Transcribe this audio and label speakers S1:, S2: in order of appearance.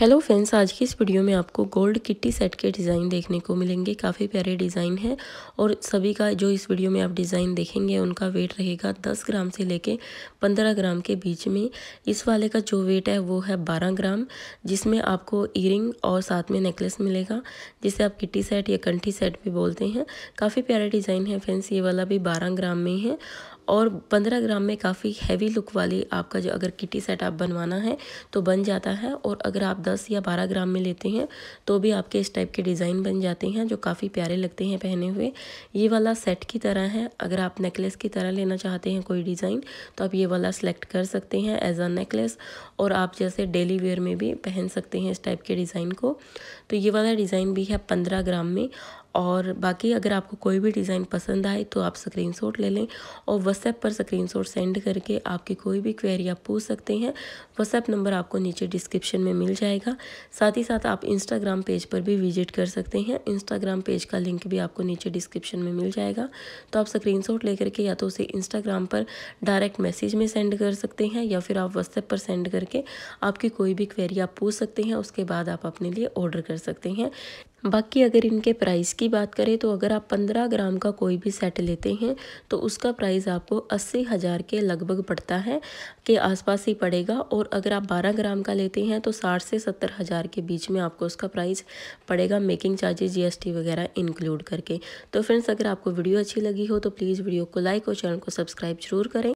S1: Hello friends आज की इस वीडियो में आपको गोल्ड किट्टी सेट के डिज़ाइन देखने को मिलेंगे। काफ़ी प्यारे डिज़ाइन है और सभी का जो इस वीडियो में आप डिज़ाइन देखेंगे, उनका वेट रहेगा 10 ग्राम से लेके 15 ग्राम के बीच में। इस वाले का जो वेट है, वो है 12 ग्राम, जिसमें आपको ईयरिंग और साथ में नेकलेस मिलेगा, जिसे आप किट्टी सेट या कंठी सेट भी बोलते हैं। काफ़ी प्यारा डिज़ाइन है फ्रेंड्स ये वाला भी बारह ग्राम में है और पंद्रह ग्राम में काफ़ी हैवी लुक वाली आपका जो अगर किटी सेट आप बनवाना है तो बन जाता है। और अगर आप दस या बारह ग्राम में लेते हैं तो भी आपके इस टाइप के डिज़ाइन बन जाते हैं, जो काफ़ी प्यारे लगते हैं पहने हुए। ये वाला सेट की तरह है। अगर आप नेकलेस की तरह लेना चाहते हैं कोई डिज़ाइन तो आप ये वाला सेलेक्ट कर सकते हैं एज अ नेकलेस और आप जैसे डेली वेयर में भी पहन सकते हैं इस टाइप के डिज़ाइन को। तो ये वाला डिज़ाइन भी है पंद्रह ग्राम में। और बाकी अगर आपको कोई भी डिज़ाइन पसंद आए तो आप स्क्रीनशॉट ले लें और व्हाट्सएप पर स्क्रीनशॉट सेंड करके आपकी कोई भी क्वेरी आप पूछ सकते हैं। व्हाट्सएप नंबर आपको नीचे डिस्क्रिप्शन में मिल जाएगा। साथ ही साथ आप इंस्टाग्राम पेज पर भी विज़िट कर सकते हैं। इंस्टाग्राम पेज का लिंक भी आपको नीचे डिस्क्रिप्शन में मिल जाएगा। तो आप स्क्रीन लेकर के या तो उसे इंस्टाग्राम पर डायरेक्ट मैसेज में सेंड कर सकते हैं या फिर आप व्हाट्सएप पर सेंड करके आपकी कोई भी क्वेरी आप पूछ सकते हैं। उसके बाद आप अपने लिए ऑर्डर कर सकते हैं। बाकी अगर इनके प्राइस की बात करें तो अगर आप पंद्रह ग्राम का कोई भी सेट लेते हैं तो उसका प्राइस आपको अस्सी हज़ार के लगभग पड़ता है, के आसपास ही पड़ेगा। और अगर आप बारह ग्राम का लेते हैं तो साठ से सत्तर हज़ार के बीच में आपको उसका प्राइस पड़ेगा मेकिंग चार्जेस जीएसटी वगैरह इंक्लूड करके। तो फ्रेंड्स अगर आपको वीडियो अच्छी लगी हो तो प्लीज़ वीडियो को लाइक और चैनल को सब्सक्राइब ज़रूर करें।